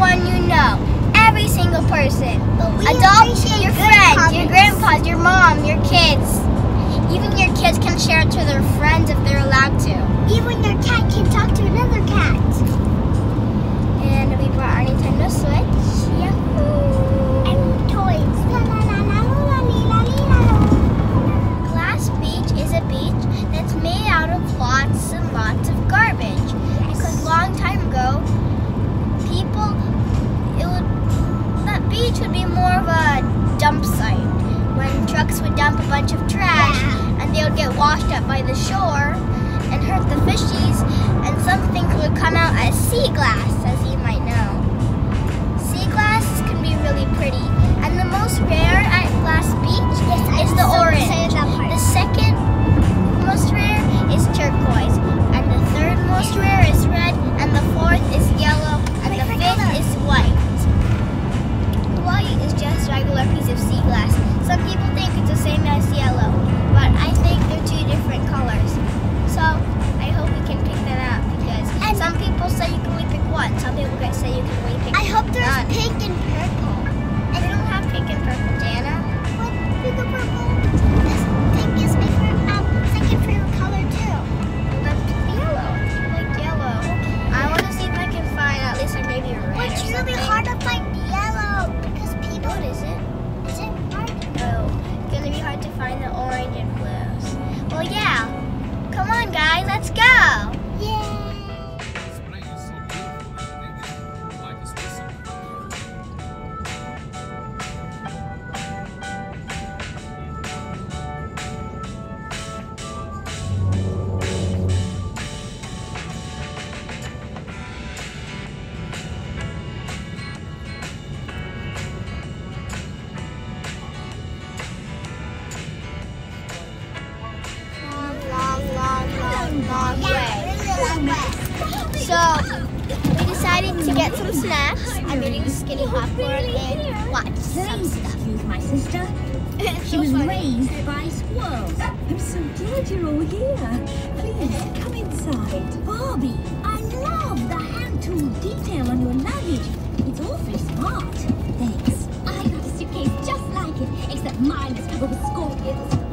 everyone you know, every single person, adults, your friends, your grandpas, your mom, your kids. Even your kids can share it to their friends if they're allowed to. Even your cat can talk to another cat. And we brought our Nintendo Switch. And toys. Glass Beach is a beach that's made out of lots and lots of beach would be more of a dump site. When trucks would dump a bunch of trash Yeah. and they would get washed up by the shore and hurt the fishies and some things would come out as sea glass, as you might know. Sea glass can be really pretty. And the most rare at Glass Beach is the orange. The second most rare is turquoise, and the third most rare regular piece of sea glass. Some people think it's the same as yellow, but I think they're two different colors. So I hope we can pick that out because And- some people say you can only pick one. Some people say you can only pick I hope there's none. pink and purple. And we don't have pink and purple, Jana. What? Pink and purple. Decided to get some snacks. I'm eating skinny popcorn and watch some stuff. my sister. She so was funny. raised by squirrels. I'm so glad you're all here. Please come inside. Barbie, I love the hand tool detail on your luggage. It's awfully smart. Thanks. I got a suitcase just like it, except mine is full of scorpions.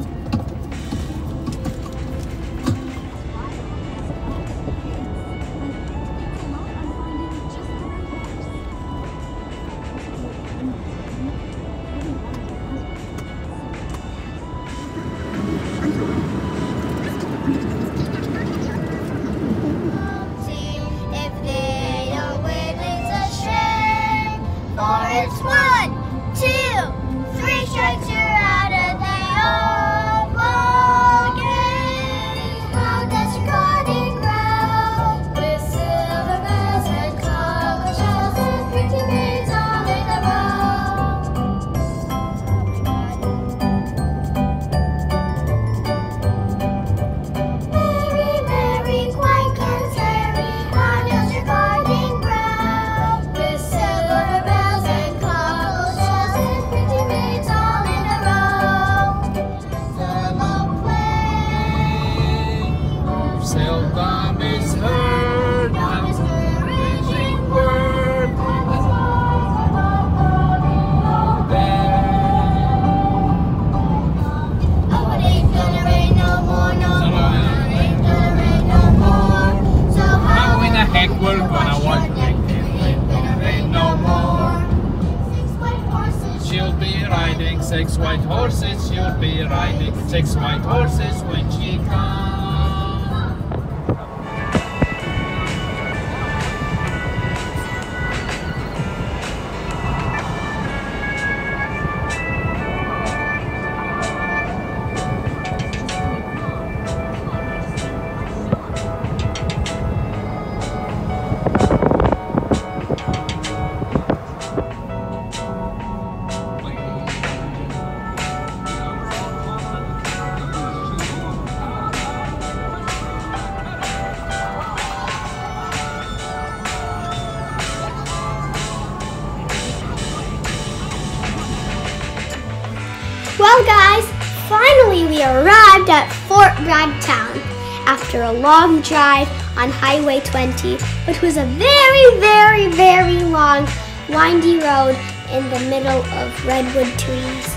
Town after a long drive on Highway 20, which was a very, very, very long, windy road in the middle of redwood trees.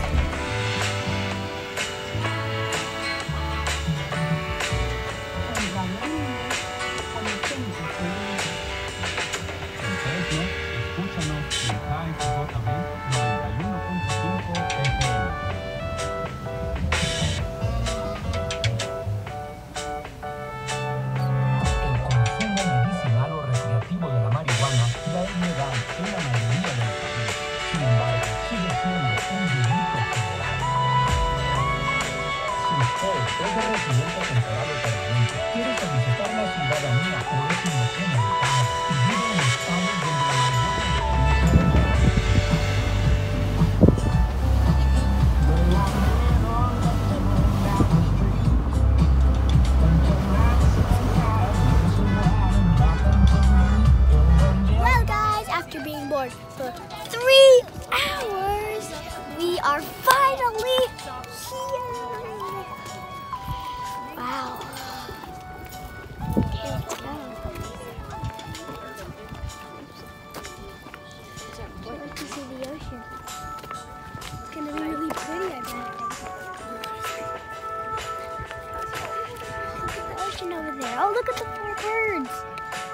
there. Oh, look at the four birds.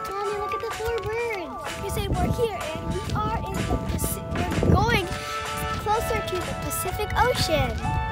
Mommy, look at the four birds. You say we're here, and we are in the Pacific. We're going closer to the Pacific Ocean.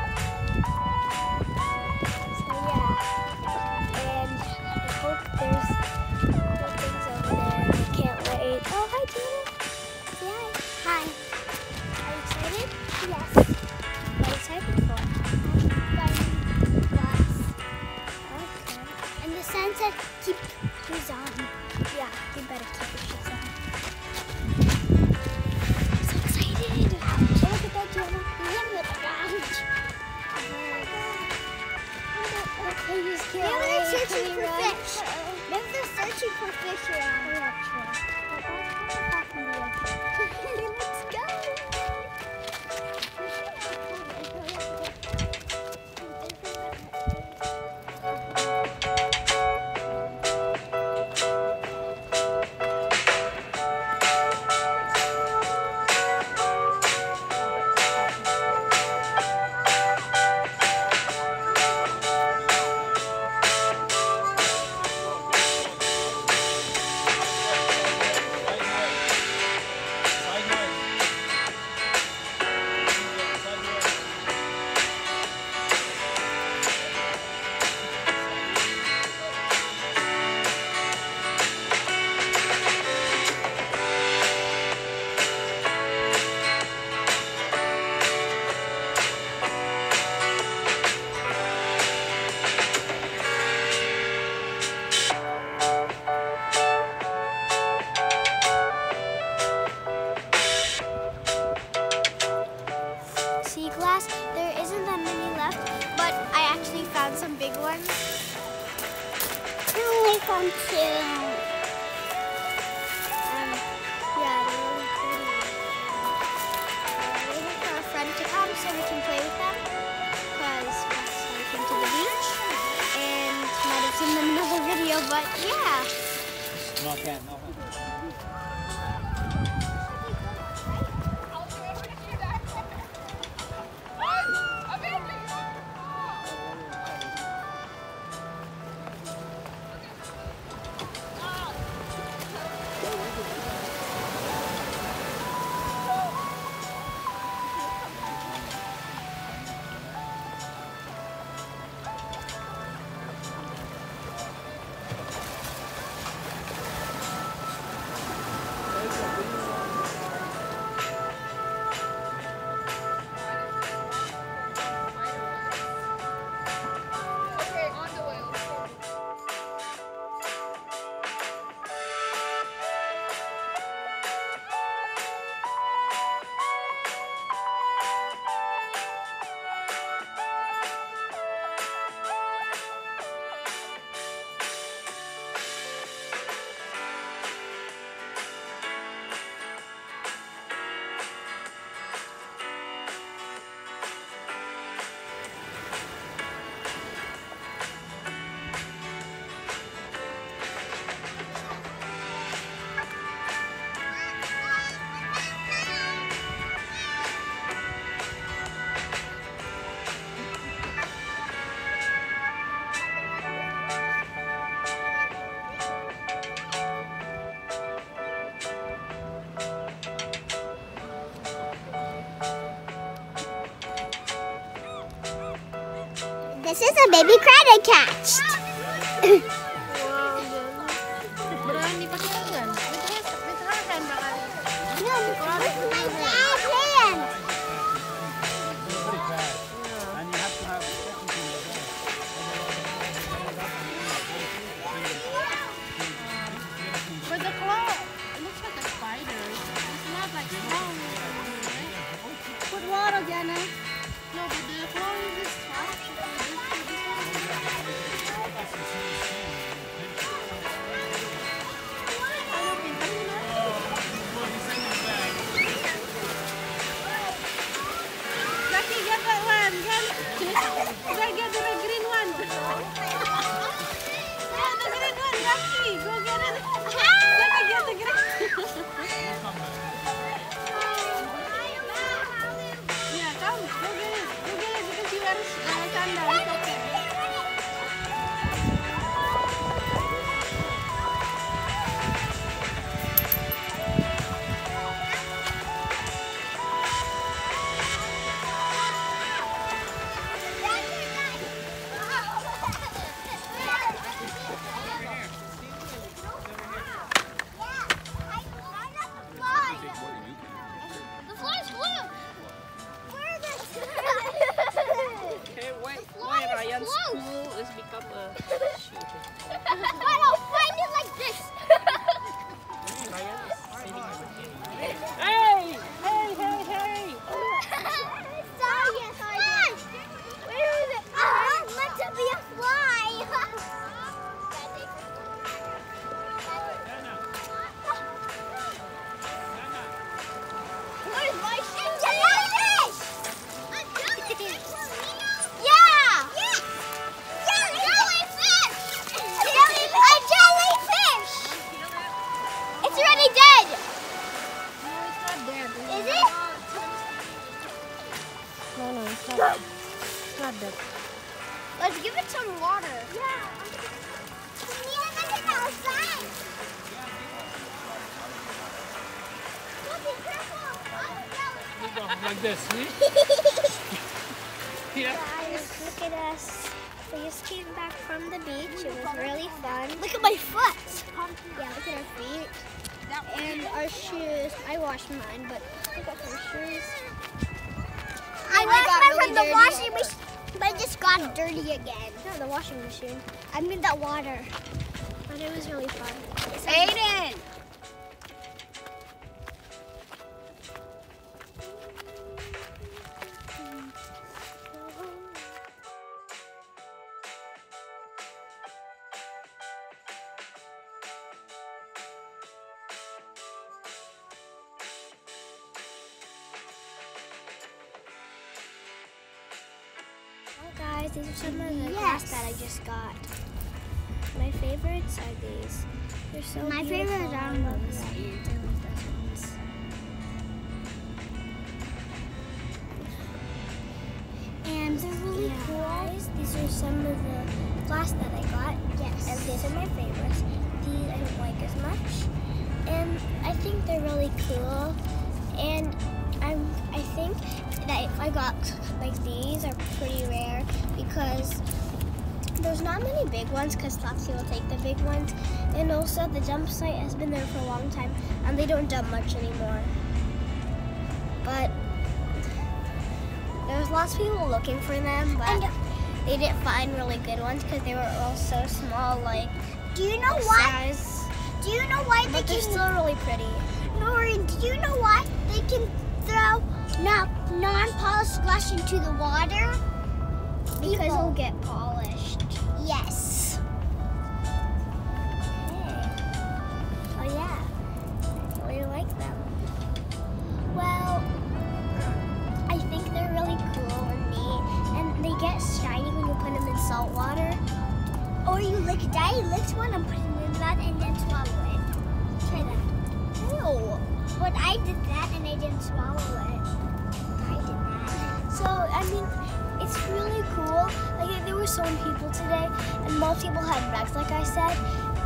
Maybe they're searching for fish. Maybe they're searching for fish around. so we can play with them because we came to the beach and might have seen them in another video, but yeah. Not that. This is a baby crater catched. at us. We just came back from the beach. It was really fun. Look at my foot. Yeah, look at our feet. And our shoes. I washed mine, but look at our shoes. I washed mine really from the dirty. washing machine, but it just got dirty again. No, the washing machine. I mean that water. But it was really fun. Aiden. Guys, these are some of the Yes. glass that I just got. My favorites are these. They're so My beautiful. favorites are love those. that. I love those ones. And They're really Yeah. cool. Guys, these are some of the glass that I got. Yes. And these are my favorites. These I don't like as much. And I think they're really cool. And I'm I think that if I got like these are pretty rare because there's not many big ones because of people take the big ones. And also the dump site has been there for a long time and they don't dump much anymore. But there's lots of people looking for them, but And- they didn't find really good ones because they were all so small, like do you know why? size. Do you know why they But they're can? still really pretty. Noreen, do you know why they can throw not non-polished slush into the water? Because People. it'll get polished. Yes. Oh yeah. I really like them. Well, I think they're really cool and neat. And they get shiny when you put them in salt water. or you lick Daddy licked one and put it in mouth and then swallow it. Try that. Ew. But I did that swallow it. I did. So I mean, it's really cool. Like there were so many people today, and most people had bags, like I said,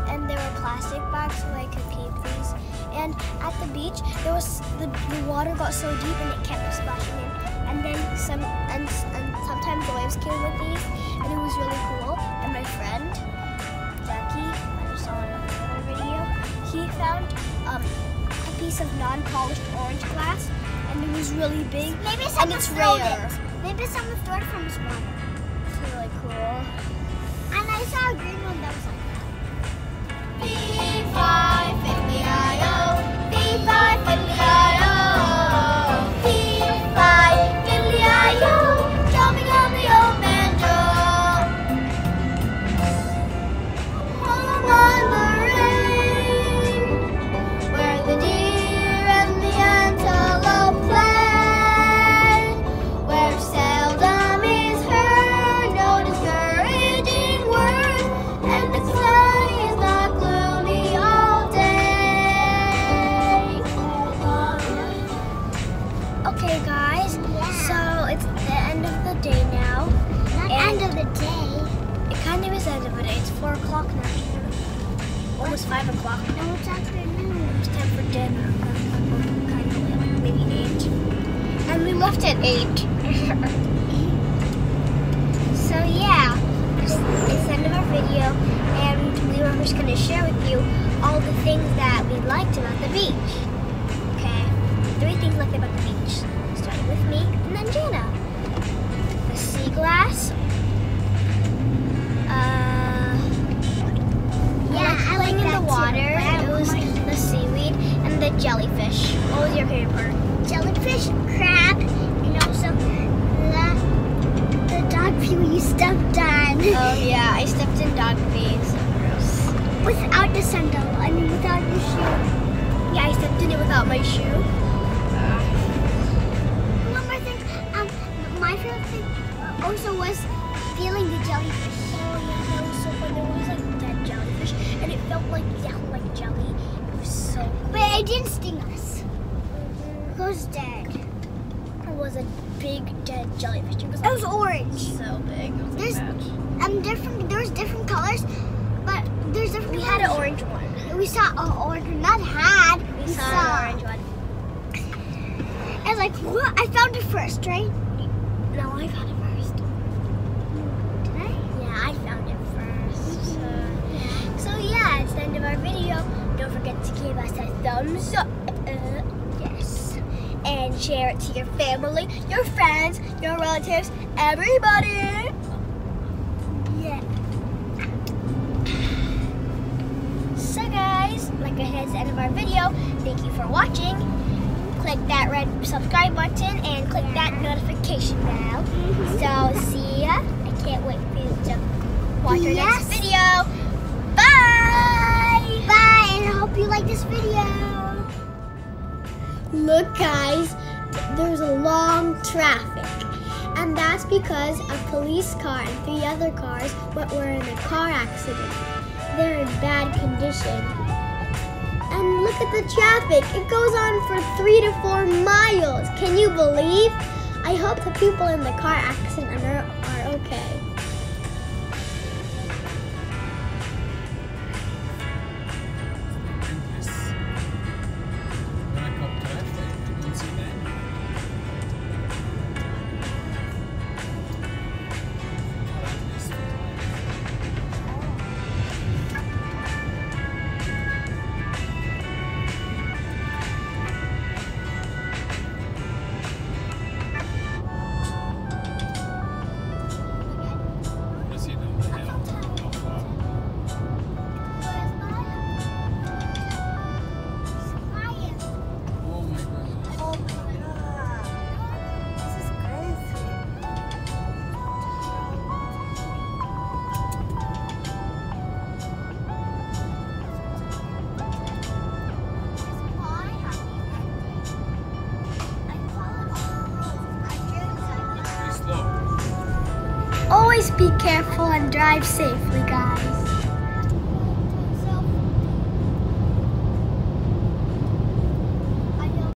and there were plastic bags so they could keep these. And at the beach, there was the, the water got so deep and it kept splashing in. And then some and, and sometimes the waves came with these, and it was really cool. And my friend, Jackie, I just saw in another video, he found piece of non-polished orange glass, and it was really big, Maybe and someone it's stole rare. it. Maybe someone stole it from his mother. Almost 5 o'clock. No, it's afternoon. It's time for dinner. Maybe 8. And we left at 8. so yeah, it's the end of our video. And we were just going to share with you all the things that we liked about the beach. Okay? Three things liked about the beach. Starting with me and then Jana. The sea glass. Was your favorite part? Jellyfish, crab, and also the, the dog pee you stepped on. Oh yeah, I stepped in dog fees. Without the sandal, I mean without your shoe. Yeah, I stepped in it without my shoe. One more thing, um, my favorite thing also was feeling the jellyfish. Oh yeah, that was so fun. There was like dead jellyfish, and it felt like yeah, like jelly. It was so. Cool. But it didn't sting us. It was dead. It was a big dead jellyfish. It was, It was orange. so big. It was There's um different. There was different colors, but there's different. We had an orange one. We saw an orange. One. Not had. We saw an orange one. Was like, what? I found it first, right? No, I found it first. Did I? Yeah, I found it first. So, so yeah, it's the end of our video. Don't forget to give us a thumbs up. Uh. And share it to your family, your friends, your relatives, everybody. Yeah. So guys, like I said, it's the end of our video. Thank you for watching. Click that red subscribe button and click that notification bell. Mm-hmm. So see ya. I can't wait for you to watch our Yes. next video. Bye! Bye, and I hope you like this video. Look guys, there's a long traffic. And that's because a police car and three other cars were in a car accident. They're in bad condition. And look at the traffic. It goes on for three to four miles. Can you believe? I hope the people in the car accident are, are okay. Careful and drive safely.